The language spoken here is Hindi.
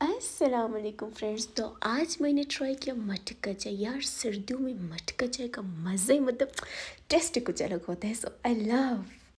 असलकम फ्रेंड्स तो आज मैंने ट्राई किया मटका चाय। यार, सर्दियों में मटका चाय का मज़ा ही मतलब टेस्ट कुछ अलग होता है। सो आई लव